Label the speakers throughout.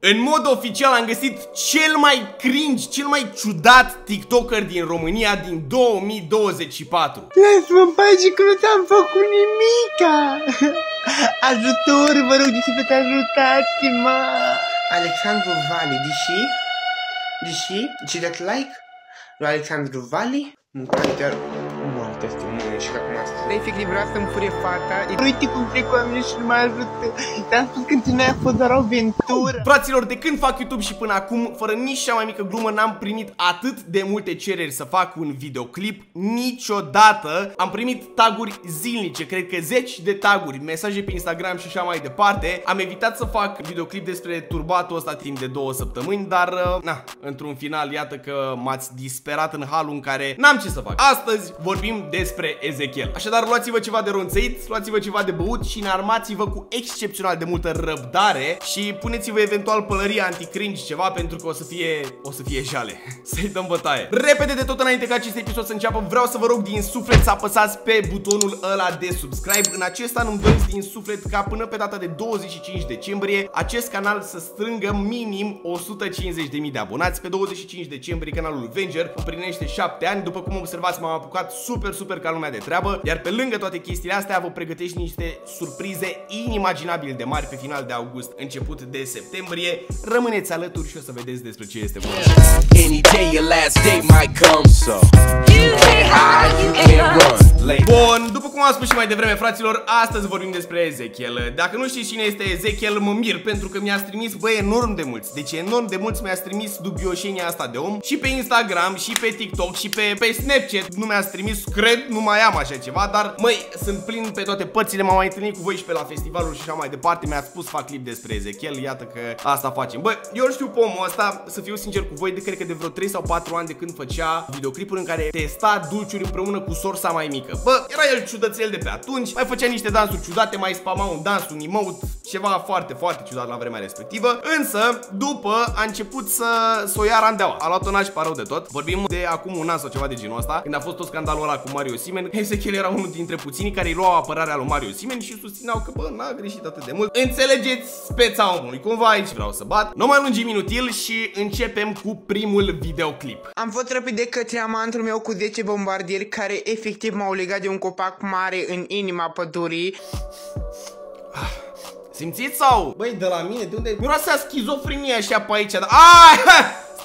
Speaker 1: În mod oficial am găsit cel mai cringe, cel mai ciudat TikToker din România din 2024.
Speaker 2: Lasă-mă în pace că nu ți-am făcut nimica! Ajutor, vă rog, de suflet, ajutați-mă! Alexandru Vali, deși? Deși? Ce dat like? Lui Alexandru Vali? Nu, chiar moarte testimoniu și că acum asta. Dar efectiv vreau să-mi fure fata. Uite cum trec oamenii și nu mă ajută. Te-am spus că tine a fost doar o aventură.
Speaker 1: Fraților, de când fac YouTube și până acum, fără nici cea mai mică glumă, n-am primit atât de multe cereri să fac un videoclip niciodată. Am primit taguri zilnice, cred că zeci de taguri, mesaje pe Instagram și așa mai departe. Am evitat să fac videoclip despre turbatul ăsta timp de două săptămâni, dar, uh, na, într-un final, iată că m-ați disperat în halul în care n-am ce să fac. Astăzi vorbim despre Ezechiel. Așadar, luați-vă ceva de ronțăit, luați-vă ceva de băut și înarmați-vă cu excepțional de multă răbdare și puneți-vă eventual pălăria anti-cringe ceva pentru că o să fie, o să fie jale. Să-i dăm bătaie. Repede de tot înainte ca acest episod să înceapă, vreau să vă rog din suflet să apăsați pe butonul ăla de subscribe. În acest an îmi doresc din suflet ca până pe data de 25 decembrie acest canal să strângă minim 150.000 de abonați. Pe 25 decembrie canalul Venger împlinește 7 ani. După cum observați, m-am apucat super, super ca lumea de treabă. Iar pe lângă toate chestiile astea, vă pregătești niște surprize inimaginabil de mari pe final de august, început de septembrie. Rămâneți alături și o să vedeți despre ce este vorba. Any day your last day might come, so you can't hide, you can't run. Bun, după cum am spus și mai devreme, fraților, astăzi vorbim despre Ezechiel. Dacă nu știți cine este Ezechiel, mă mir, pentru că mi-a trimis, băi, enorm de mulți. Deci enorm de mulți mi-a trimis dubioșenia asta de om și pe Instagram, și pe TikTok, și pe, pe Snapchat. Nu mi-a trimis, cred, nu mai am așa ceva, dar, măi, sunt plin pe toate părțile, m-am mai întâlnit cu voi și pe la festivalul și așa mai departe. Mi-a spus fac clip despre Ezechiel, iată că asta facem. Băi, eu știu pe omul ăsta, să fiu sincer cu voi, de cred că de vreo 3 sau 4 ani de când făcea videoclipuri în care testa dulciuri împreună cu sorsa mai mică. Bă, era el ciudățel de pe atunci, mai făcea niște dansuri ciudate, mai spama un dans, un emote, ceva foarte, foarte ciudat la vremea respectivă. Însă, după, a început să, să o ia randeaua. A luat-o naș parău de tot. Vorbim de acum un an sau ceva de genul ăsta, când a fost tot scandalul ăla cu Mario Simen. Ezechiel era unul dintre puținii care îi luau apărarea lui Mario Simen și susțineau că, bă, n-a greșit atât de mult. Înțelegeți speța omului, cumva aici vreau să bat. Nu mai lungim inutil și începem cu primul videoclip.
Speaker 2: Am fost răpit de către amantul meu cu 10 bombardieri care efectiv m-au legat de un copac mare în inima pădurii.
Speaker 1: Simțiți sau? Băi, de la mine, de unde? Miroase a schizofrenie așa pe aici. Ai!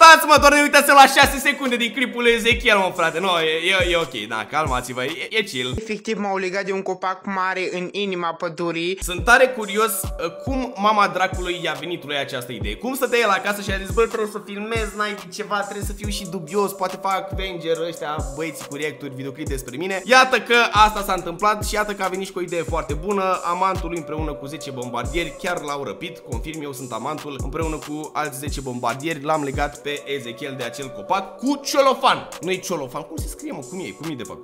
Speaker 1: Stați mă, doar ne uitați la 6 secunde din clipul lui Ezechiel, mă frate. Nu, e, e, e ok, da, calmați-vă, e, e chill.
Speaker 2: Efectiv m-au legat de un copac mare în inima pădurii.
Speaker 1: Sunt tare curios uh, cum mama dracului i-a venit lui această idee. Cum stătea el acasă și a zis, bă, trebuie să filmez, n-ai ceva, trebuie să fiu și dubios, poate fac Venger ăștia, băieții cu reacturi, videoclip despre mine. Iată că asta s-a întâmplat și iată că a venit și cu o idee foarte bună. Amantul lui împreună cu 10 bombardieri chiar l-au răpit, confirm eu sunt amantul, împreună cu alți 10 bombardieri l-am legat pe Ezechiel de acel copac cu celofan. Nu-i celofan, cum se scrie mă, cum e, cum e de fapt?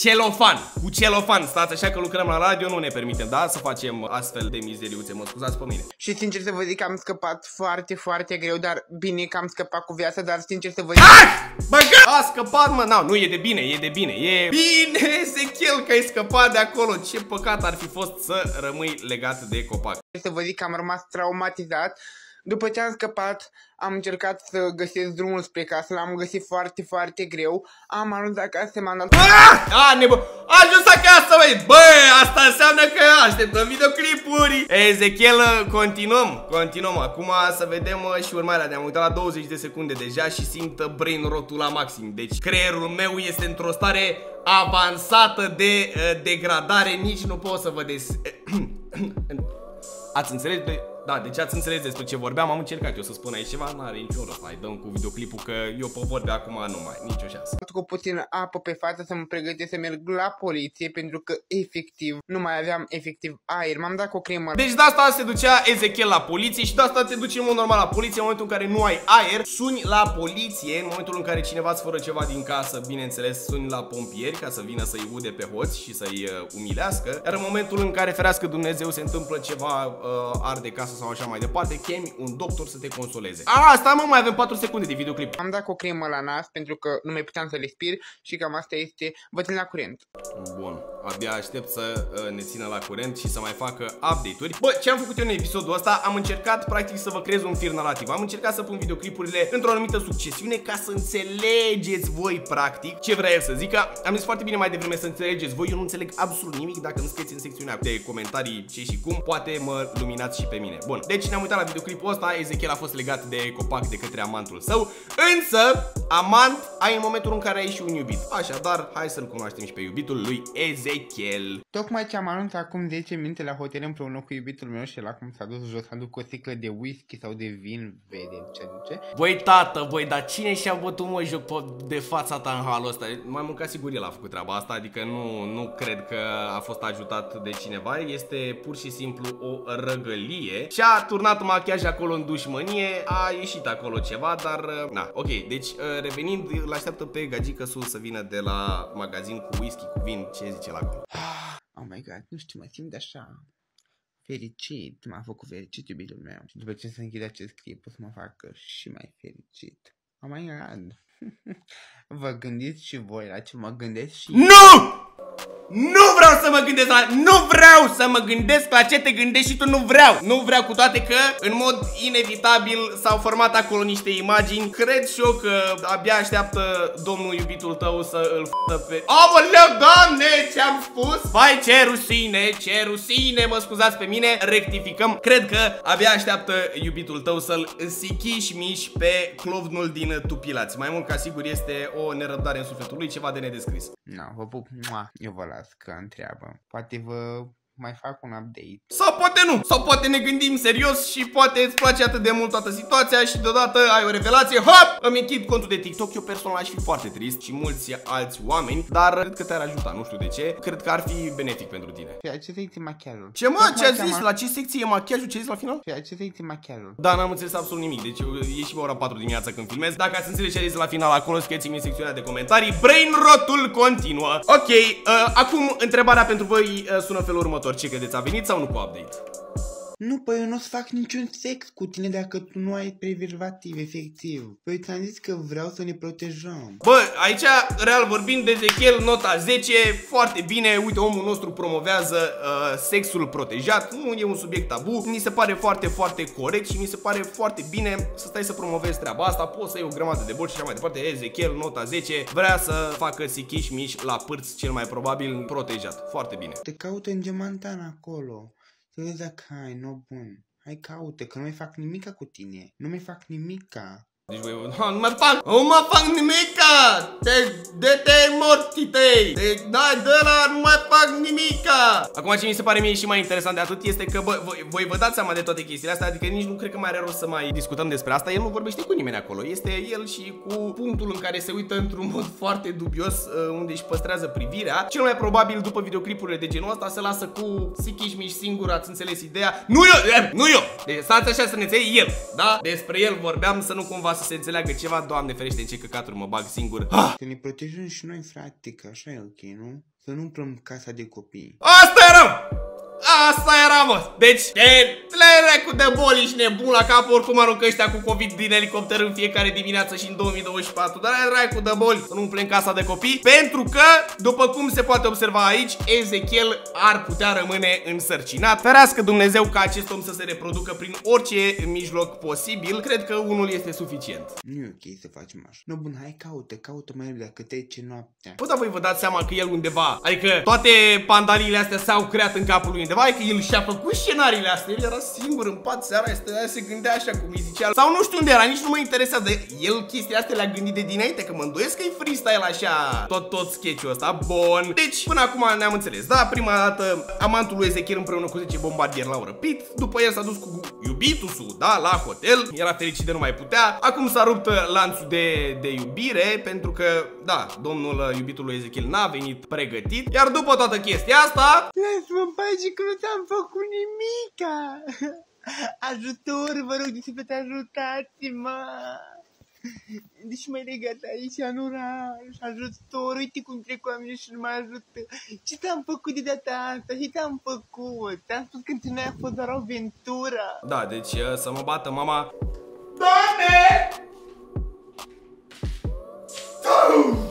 Speaker 1: Celofan, cu celofan, stați așa că lucrăm la radio, nu ne permitem, da, să facem astfel de mizeriuțe, mă scuzați pe mine.
Speaker 2: Și sincer să vă zic că am scăpat foarte, foarte greu, dar bine că am scăpat cu viața, dar sincer să vă zic...
Speaker 1: Ah! Băgă! A scăpat, mă, nu, nu, e de bine, e de bine, e bine, Ezechiel, că ai scăpat de acolo, ce păcat ar fi fost să rămâi legat de copac.
Speaker 2: Să vă zic că am rămas traumatizat după ce am scăpat, am încercat să găsesc drumul spre casă, l-am găsit foarte, foarte greu. Am ajuns acasă, m-am dat...
Speaker 1: Ah! A, nebă! A ajuns acasă, băi! Bă, asta înseamnă că așteptăm videoclipuri! Ezechiel, continuăm, continuăm. Acum să vedem uh, și urmarea. Ne-am uitat la 20 de secunde deja și simt brain rotul la maxim. Deci creierul meu este într-o stare avansată de uh, degradare. Nici nu pot să vă des... Ați înțeles? Da, deci ați înțeles despre ce vorbeam, am încercat eu să spun aici ceva, n-are niciun rost, hai dăm cu videoclipul că eu pe vorbe acum nu mai, nicio șansă.
Speaker 2: Cu puțin apă pe față să mă pregătesc să merg la poliție pentru că efectiv nu mai aveam efectiv aer, m-am dat cu o cremă.
Speaker 1: Deci de asta se ducea Ezechiel la poliție și de asta te duci în mod normal la poliție în momentul în care nu ai aer, suni la poliție în momentul în care cineva îți fără ceva din casă, bineînțeles, suni la pompieri ca să vină să-i ude pe hoți și să-i uh, umilească, iar în momentul în care ferească Dumnezeu se întâmplă ceva uh, arde casă sau așa mai departe, chemi un doctor să te consoleze. Asta, mă, mai avem 4 secunde de videoclip.
Speaker 2: Am dat cu o cremă la nas pentru că nu mai puteam să respir și cam asta este, vă țin la curent.
Speaker 1: Bun, abia aștept să uh, ne țină la curent și să mai facă update-uri. Bă, ce am făcut eu în episodul ăsta? Am încercat practic să vă creez un fir narrativ. Am încercat să pun videoclipurile într-o anumită succesiune ca să înțelegeți voi practic ce vrea el să zică. Am zis foarte bine mai devreme să înțelegeți voi, eu nu înțeleg absolut nimic dacă nu scrieți în secțiunea de comentarii ce și cum, poate mă luminați și pe mine. Bun, deci ne-am uitat la videoclipul ăsta, Ezechiel a fost legat de copac de către amantul său, însă amant ai în momentul în care ai și un iubit. Așadar, hai să-l cunoaștem și pe iubitul lui Ezechiel.
Speaker 2: Tocmai ce am anunțat acum 10 minute la hotel împreună cu iubitul meu și la cum s-a dus jos, a duc o sticlă de whisky sau de vin, vedem ce duce.
Speaker 1: Băi, tată, băi, dar cine și-a bătut mă joc de fața ta în halul ăsta? Mai mâncat sigur el a făcut treaba asta, adică nu, nu cred că a fost ajutat de cineva, este pur și simplu o răgălie și-a turnat machiaj acolo în dușmănie, a ieșit acolo ceva, dar na, ok, deci revenind, îl așteaptă pe gagică sus să vină de la magazin cu whisky, cu vin, ce zice la acolo.
Speaker 2: Oh my god, nu știu, mă simt așa fericit, m-a făcut fericit iubitul meu. Și după ce se închide acest clip, o să mă facă și mai fericit. Oh my god. Vă gândiți și voi la ce mă gândesc și...
Speaker 1: NU! Nu vreau să mă gândesc la... Nu vreau să mă gândesc la ce te gândești și tu nu vreau. Nu vreau cu toate că, în mod inevitabil, s-au format acolo niște imagini. Cred și eu că abia așteaptă domnul iubitul tău să îl f***ă pe... Aoleu, doamne, ce-am spus? Vai, ce rusine, ce rusine, mă scuzați pe mine, rectificăm. Cred că abia așteaptă iubitul tău să-l sichișmiș pe clovnul din Tupilați. Mai mult ca sigur este o nerăbdare în sufletul lui, ceva de nedescris.
Speaker 2: Nu, no, vă pup, eu vă las că întreabă. Poate vă mai fac un update.
Speaker 1: Sau poate nu, sau poate ne gândim serios și poate îți place atât de mult toată situația și deodată ai o revelație, hop, îmi închid contul de TikTok. Eu personal aș fi foarte trist și mulți alți oameni, dar cred că te-ar ajuta, nu știu de ce. Cred că ar fi benefic pentru tine.
Speaker 2: Pe ce secție machiajul?
Speaker 1: Ce mă, ce ai zis? La ce secție e machiajul? Ce ai zis la final?
Speaker 2: Pe ce secție machiajul?
Speaker 1: Da, n-am înțeles absolut nimic. Deci e și pe ora 4 dimineața când filmez. Dacă ați înțeles ce ai zis la final acolo, scrieți-mi în secțiunea de comentarii. Brain rotul continuă. Ok, uh, acum întrebarea pentru voi uh, sună felul următor. Ce credeți? A venit sau nu cu update?
Speaker 2: Nu, păi eu nu o să fac niciun sex cu tine dacă tu nu ai prezervativ efectiv. Păi ți-am zis că vreau să ne protejăm.
Speaker 1: Bă, aici, real vorbind de Ezechiel, nota 10, foarte bine, uite, omul nostru promovează uh, sexul protejat, nu e un subiect tabu, mi se pare foarte, foarte corect și mi se pare foarte bine să stai să promovezi treaba asta, poți să iei o grămadă de boli și așa mai departe, Ezechiel, nota 10, vrea să facă sichiș mici la pârți, cel mai probabil protejat, foarte bine.
Speaker 2: Te caută în gemantan acolo. Să vezi dacă ai, nu bun. Hai caută, că nu mai fac nimica cu tine. Nu mai fac nimica.
Speaker 1: Deci voi, nu mă fac, nu mă fac nimica! Te, de te morții tăi! De, da, de la, nu mai fac nimica! Acum ce mi se pare mie și mai interesant de atât este că, bă, voi, voi vă dați seama de toate chestiile astea, adică nici nu cred că mai are rost să mai discutăm despre asta, el nu vorbește cu nimeni acolo, este el și cu punctul în care se uită într-un mod foarte dubios, uh, unde își păstrează privirea. Cel mai probabil, după videoclipurile de genul ăsta, se lasă cu sichișmiș singur, ați înțeles ideea? Nu eu, nu eu! Deci stați așa să ne înțeleg el, da? Despre el vorbeam să nu cumva să se înțeleagă ceva, Doamne ferește, în ce căcaturi mă bag singur. Ah!
Speaker 2: Să ne protejăm și noi, frate, că așa e ok, nu? Să nu umplăm casa de copii.
Speaker 1: Asta era! Asta era, mă! Deci, le cu de boli și nebun la cap, oricum aruncă ăștia cu COVID din elicopter în fiecare dimineață și în 2024. Dar ai cu de boli să nu umplem casa de copii, pentru că, după cum se poate observa aici, Ezechiel ar putea rămâne însărcinat. Ferească Dumnezeu ca acest om să se reproducă prin orice mijloc posibil. Cred că unul este suficient.
Speaker 2: Nu e ok să facem așa. No, bun, hai caută, caută mai repede, că trece noaptea.
Speaker 1: Bă, dar voi vă dați seama că el undeva, adică toate pandaliile astea s-au creat în capul lui undeva, că el și-a făcut scenariile astea, el era singur în pat seara, stătea, se gândea așa cum îi zicea. Sau nu știu unde era, nici nu mă interesează. El chestia astea le-a gândit de dinainte, că mă îndoiesc că e freestyle așa, tot, tot sketch-ul ăsta. Bun. Deci, până acum ne-am înțeles. Da, prima dată, amantul lui Ezechiel împreună cu 10 bombardieri l-au răpit. După el s-a dus cu iubitul său, da, la hotel. Era fericit de nu mai putea. Acum s-a rupt lanțul de, de iubire, pentru că, da, domnul iubitul lui Ezechiel n-a venit pregătit. Iar după toată chestia asta...
Speaker 2: Lasă-mă în că nu ți-am făcut nimica! Ajutor, vă rog, de suflet, ajutați-mă! Deci mai legat aici în oraș, ajutor, uite cum trec oamenii și nu mă ajută. Ce te-am făcut de data asta? Ce te-am făcut? Te-am spus că între noi a fost doar o aventură.
Speaker 1: Da, deci uh, să mă bată mama Doamne!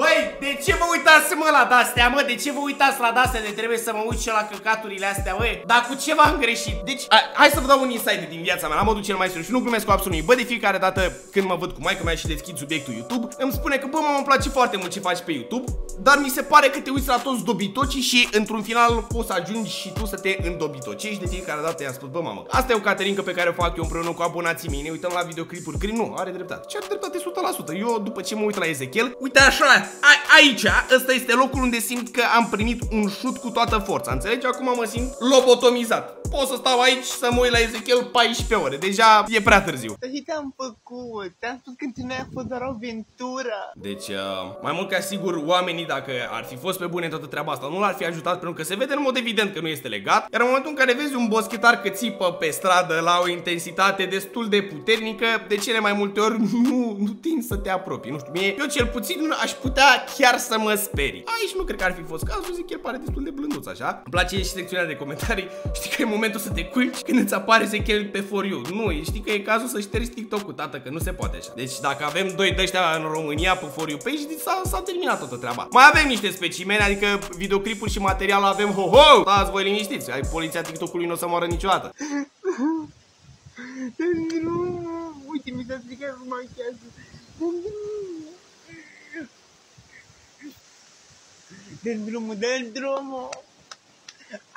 Speaker 1: Băi, de ce vă uitați mă la astea, mă? De ce vă uitați la astea de trebuie să mă uit și la căcaturile astea, mă? Dar cu ce v-am greșit? Deci, a, hai să vă dau un insight din viața mea, la modul cel mai serios și nu glumesc cu absolut nimic. Bă, de fiecare dată când mă văd cu maica mea și deschid subiectul YouTube, îmi spune că, bă, mă, îmi place foarte mult ce faci pe YouTube, dar mi se pare că te uiți la toți dobitocii și într-un final poți să ajungi și tu să te îndobitocești de fiecare dată i-am spus, bă, mamă, asta e o caterincă pe care o fac eu împreună cu abonații mei, ne uităm la videoclipuri, Grim nu, are dreptate. Ce are dreptate 100%. Eu după ce mă uit la Ezechiel, uite așa, a, aici, ăsta este locul unde simt că am primit un șut cu toată forța, înțelegi? Acum mă simt lobotomizat. Pot să stau aici să mă uit la Ezechiel 14 ore, deja e prea târziu.
Speaker 2: Dar ce te-am făcut? Te-am spus că între noi a fost doar o aventură.
Speaker 1: Deci, uh, mai mult ca sigur, oamenii, dacă ar fi fost pe bune toată treaba asta, nu l-ar fi ajutat pentru că se vede în mod evident că nu este legat. Iar în momentul în care vezi un boschetar că țipă pe stradă la o intensitate destul de puternică, de cele mai multe ori nu, nu tind să te apropii. Nu știu, mie, eu cel puțin aș putea chiar să mă sperii. Aici nu cred că ar fi fost cazul, zic, el pare destul de blânduț, așa. Îmi place și secțiunea de comentarii. Știi că e momentul să te culci când îți apare Ezechiel pe For You. Nu, știi că e cazul să ștergi TikTok-ul, tată, că nu se poate așa. Deci dacă avem doi de ăștia în România pe For You page, s-a terminat toată treaba. Mai avem niște specimene, adică videoclipuri și material avem ho-ho! Stați voi liniștiți, ai poliția TikTok-ului nu o să moară niciodată.
Speaker 2: Uite, mi s-a stricat machiajul. Dă-mi drumul, dă-mi drumul!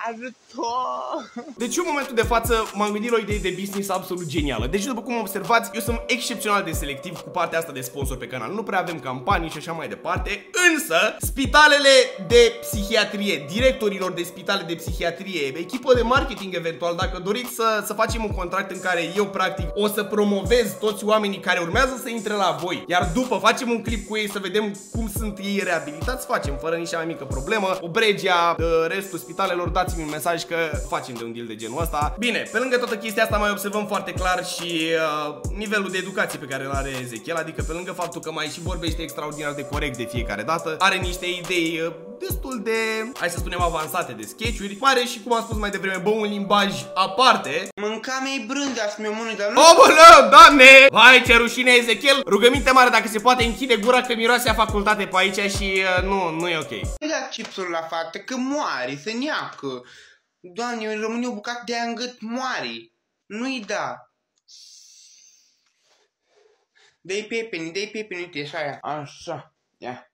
Speaker 2: Ajutor!
Speaker 1: Deci în momentul de față m-am gândit la o idee de business absolut genială. Deci după cum observați, eu sunt excepțional de selectiv cu partea asta de sponsor pe canal. Nu prea avem campanii și așa mai departe. Însă, spitalele de psihiatrie, directorilor de spitale de psihiatrie, echipă de marketing eventual, dacă doriți să, să facem un contract în care eu practic o să promovez toți oamenii care urmează să intre la voi, iar după facem un clip cu ei să vedem cum sunt ei reabilitați, facem fără nici mai mică problemă. Obregia, restul spitalelor, dați-mi un mesaj că facem de un deal de genul ăsta. Bine, pe lângă toată chestia asta mai observăm foarte clar și uh, nivelul de educație pe care îl are Ezechiel, adică pe lângă faptul că mai și vorbește extraordinar de corect de fiecare dată, are niște idei uh, destul de, hai să spunem, avansate de sketchuri. Mare și, cum am spus mai devreme, bă, un limbaj aparte.
Speaker 2: Mânca mei brânda să mi-o mănânc, dar nu...
Speaker 1: Obălă, doamne! Hai, ce rușine, Ezechiel! Rugăminte mare dacă se poate închide gura că miroase a facultate pe aici și uh, nu, nu e ok.
Speaker 2: Nu da chipsuri la fată, că moare, se neacă. Doamne, în România o bucată de aia în gât moare. Nu-i da. Dă-i pepeni, dă-i pepeni, uite, așa, aia. Așa, ia.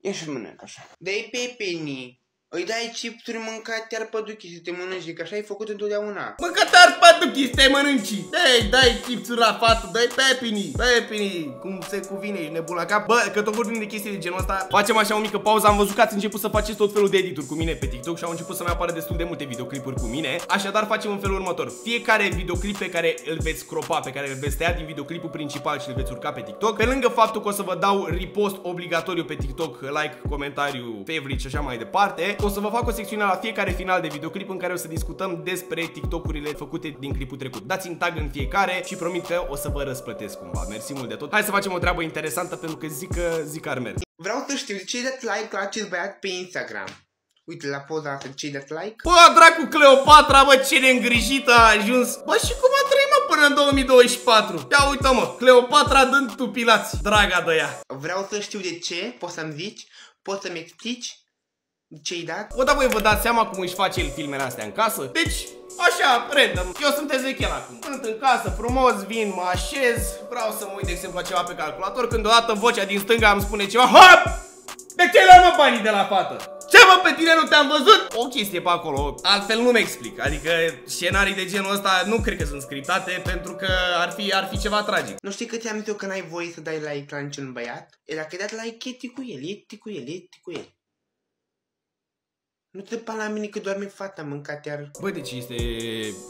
Speaker 2: Ia și mănânc așa. Dă-i pepeni. Îi dai chipsuri mâncate iar păduchii să te mănânci, că așa ai făcut întotdeauna.
Speaker 1: Mâncate ar păduchii să te mănânci. Dai, dai chipsuri la fată, dai pepini, pepini, cum se cuvine, ești nebun la cap. Bă, că tot vorbim de chestii de genul ăsta, facem așa o mică pauză, am văzut că ați început să faceți tot felul de edituri cu mine pe TikTok și au început să-mi apară destul de multe videoclipuri cu mine. Așadar facem în felul următor. Fiecare videoclip pe care îl veți cropa, pe care îl veți tăia din videoclipul principal și îl veți urca pe TikTok, pe lângă faptul că o să vă dau repost obligatoriu pe TikTok, like, comentariu, favorite și așa mai departe, o să vă fac o secțiune la fiecare final de videoclip în care o să discutăm despre TikTok-urile făcute din clipul trecut. Dați-mi tag în fiecare și promit că o să vă răsplătesc cumva. Mersi mult de tot. Hai să facem o treabă interesantă pentru că zic că zic că ar merge.
Speaker 2: Vreau să știu de ce dat like la acest băiat pe Instagram. Uite la poza asta, ce dat like?
Speaker 1: Bă, dracu Cleopatra, bă, ce neîngrijită a ajuns. Bă, și cum a trăit, mă, până în 2024? Ia uite, mă, Cleopatra dând tupilați, draga de ea.
Speaker 2: Vreau să știu de ce, poți să-mi zici, poți să-mi explici ce-i dat?
Speaker 1: O, da, voi vă dați seama cum își face el filmele astea în casă? Deci, așa, random, eu sunt Ezechiel acum. Sunt în casă, frumos, vin, mă așez, vreau să mă uit, de exemplu, la ceva pe calculator, când odată vocea din stânga îmi spune ceva, HOP! De ce luăm mă banii de la fată? Ce mă, pe tine nu te-am văzut? O chestie pe acolo, altfel nu-mi explic. Adică scenarii de genul ăsta nu cred că sunt scriptate pentru că ar fi, ar fi ceva tragic.
Speaker 2: Nu știi că ți-am zis eu că n-ai voie să dai like la niciun băiat? E dacă ai dat like, e cu el, e cu el, e cu el. Nu te pa la mine că doarme fata, mâncat iar...
Speaker 1: Băi, deci este...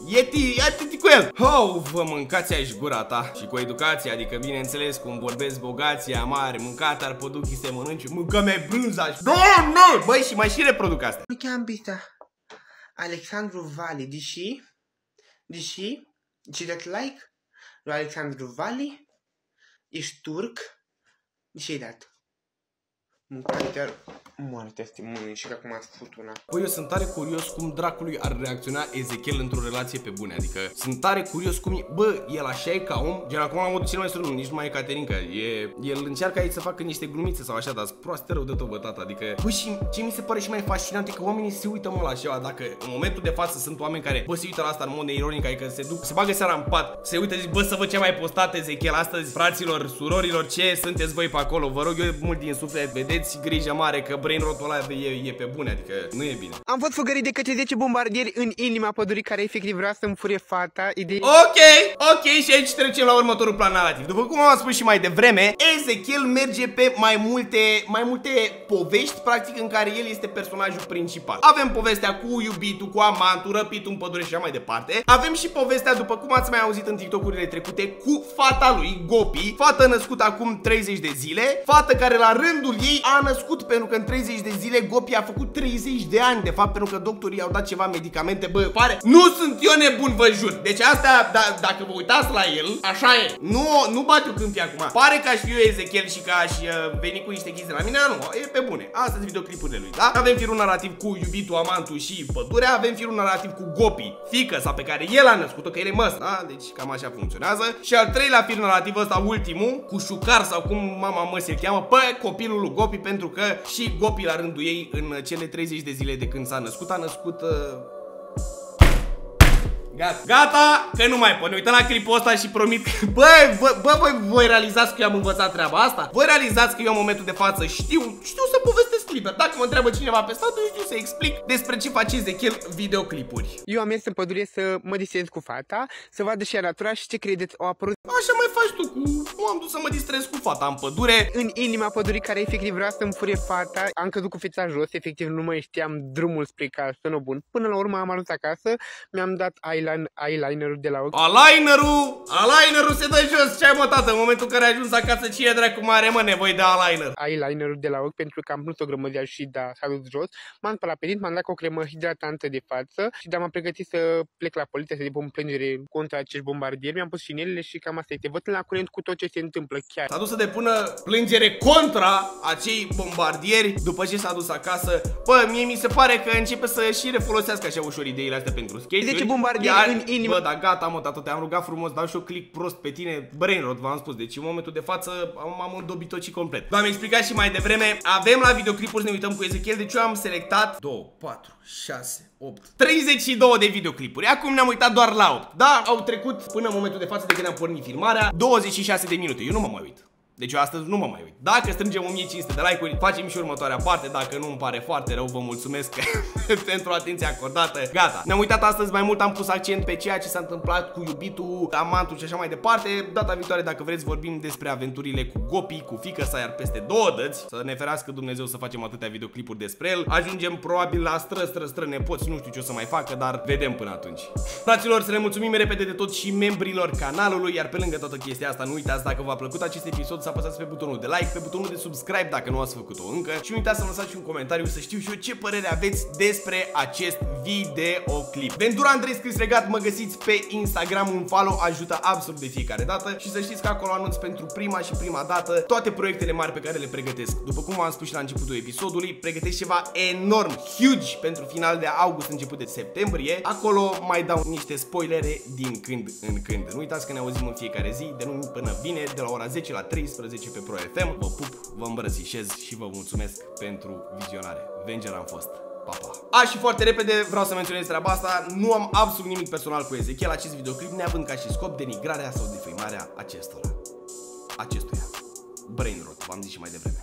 Speaker 1: Yeti, ia cu el! Oh, vă mâncați aici gura ta și cu educație, adică bineînțeles cum vorbesc bogația mare, mâncat ar poduchii se mănânci, mâncă-me brânza și... Doamne! Băi, și mai și reproduc asta.
Speaker 2: Nu cheam bista. Alexandru Vali, deși... Deși... Ce dat like? Lui Alexandru Vali? Ești turc? De ce ai dat? Mâncare chiar moarte este mâine și acum ați făcut una.
Speaker 1: Păi eu sunt tare curios cum dracului ar reacționa Ezechiel într-o relație pe bune, adică sunt tare curios cum e, bă, el așa e ca om, gen acum la modul cel mai strâng, nici nu mai e Caterinca, e, el încearcă aici să facă niște glumițe sau așa, dar proaste rău de tot, bă, tata, adică, bă, și ce mi se pare și mai fascinant e că oamenii se uită mă la așa, dacă în momentul de față sunt oameni care, bă, se uită la asta în mod neironic, adică se duc, se bagă seara în pat, se uită, zic, bă, să văd ce mai postat Ezechiel astăzi, fraților, surorilor, ce sunteți voi pe acolo, vă rog eu mult din suflet, vedeți grijă mare că brain rotul ăla e, e pe bune, adică nu e bine.
Speaker 2: Am fost făgărit de către 10 bombardieri în inima pădurii care efectiv vrea să-mi furie fata. Idei...
Speaker 1: Ok, ok și aici trecem la următorul plan narrativ. După cum am spus și mai devreme, Ezechiel merge pe mai multe, mai multe povești, practic în care el este personajul principal. Avem povestea cu iubitul, cu amantul, răpitul în pădure și așa mai departe. Avem și povestea, după cum ați mai auzit în TikTok-urile trecute, cu fata lui, Gopi, fată născută acum 30 de zile, fată care la rândul ei a născut pentru că în 30 de zile Gopi a făcut 30 de ani, de fapt, pentru că doctorii au dat ceva medicamente, bă, pare, nu sunt eu nebun, vă jur. Deci asta, da, dacă vă uitați la el, așa e. Nu, nu bat eu câmpii acum. Pare că aș fi eu Ezechiel și că aș uh, veni cu niște chestii la mine, nu, e pe bune. Asta sunt videoclipurile lui, da? Avem firul narrativ cu iubitul, amantul și pădurea, avem firul narrativ cu Gopi, fică sa pe care el a născut-o, că el e măs, da? Deci cam așa funcționează. Și al treilea fir narrativ ăsta, ultimul, cu șucar sau cum mama mă se cheamă, pe copilul lui Gopi, pentru că și Gopi la rândul ei în cele 30 de zile de când s-a născut, a născut uh, Gata, gata, că nu mai pot. Ne uităm la clipul ăsta și promit că... Bă, bă, bă, voi, voi realizați că eu am învățat treaba asta? Voi realizați că eu în momentul de față știu, știu să povestesc liber. Dacă mă întreabă cineva pe stradă, știu să explic despre ce face Ezechiel videoclipuri.
Speaker 2: Eu am mers în pădure să mă distrez cu fata, să vadă și natura și ce credeți, au apărut...
Speaker 1: Așa mai faci tu cu... M-am dus să mă distrez cu fata în pădure.
Speaker 2: În inima pădurii care efectiv vrea să-mi furie fata, am căzut cu feța jos, efectiv nu mai știam drumul spre casă, nu bun. Până la urmă am ajuns acasă, mi-am dat eyeliner, eyelinerul de la ochi.
Speaker 1: Eyelinerul, eyelinerul se dă jos, ce ai mă tată, în momentul în care ai ajuns acasă, cine dracu mai are mă nevoie de eyeliner?
Speaker 2: Eyelinerul de la ochi pentru că am pus o grămădea și da, s-a dus jos. M-am spălat pe dinți, m-am dat cu o cremă hidratantă de față și da, m-am pregătit să plec la poliție să depun plângere contra acești bombardieri. Mi-am pus șinelele și cam asta este. Văd la curent cu tot ce se întâmplă chiar.
Speaker 1: S-a dus să depună plângere contra acei bombardieri după ce s-a dus acasă. Bă, mie mi se pare că începe să și refolosească așa ușor ideile astea pentru skate.
Speaker 2: De ce bombardieri în inimă?
Speaker 1: Bă, dar gata, mă, tată, te-am rugat frumos, dau și o click prost pe tine, brainrot, v-am spus. Deci în momentul de față am îndobit tot și complet. V-am explicat și mai devreme, avem la videoclipuri să ne uităm cu Ezechiel, deci eu am selectat 2, 4, 6, 8, 32 de videoclipuri. Acum ne-am uitat doar la 8. Da, au trecut până în momentul de față de când am pornit filmarea 26 de minute. Eu nu mă mai uit. Deci eu astăzi nu mă mai uit. Dacă strângem 1500 de like-uri, facem și următoarea parte. Dacă nu îmi pare foarte rău, vă mulțumesc pentru atenția acordată. Gata. Ne-am uitat astăzi mai mult, am pus accent pe ceea ce s-a întâmplat cu iubitul, amantul și așa mai departe. Data viitoare, dacă vreți, vorbim despre aventurile cu Gopi, cu fică sa, iar peste două dăți, să ne ferească Dumnezeu să facem atâtea videoclipuri despre el. Ajungem probabil la stră, stră, stră nepoți, nu știu ce o să mai facă, dar vedem până atunci. Fraților, să ne mulțumim repede de tot și membrilor canalului, iar pe lângă toată chestia asta, nu uitați dacă v-a plăcut acest episod să apăsați pe butonul de like, pe butonul de subscribe dacă nu ați făcut-o încă și nu uitați să lăsați și un comentariu să știu și eu ce părere aveți despre acest videoclip. Ventura Andrei scris regat, mă găsiți pe Instagram, un follow ajută absolut de fiecare dată și să știți că acolo anunț pentru prima și prima dată toate proiectele mari pe care le pregătesc. După cum v-am spus și la începutul episodului, pregătesc ceva enorm, huge pentru final de august, început de septembrie. Acolo mai dau niște spoilere din când în când. Nu uitați că ne auzim în fiecare zi, de luni până vine, de la ora 10 la 13 pe Pro FM. Vă pup, vă îmbrățișez și vă mulțumesc pentru vizionare. Venger am fost. Pa, pa. A, și foarte repede vreau să menționez treaba asta, nu am absolut nimic personal cu Ezechiel, acest videoclip neavând ca și scop denigrarea sau defăimarea acestora. Acestuia. Brainrot, v-am zis și mai devreme.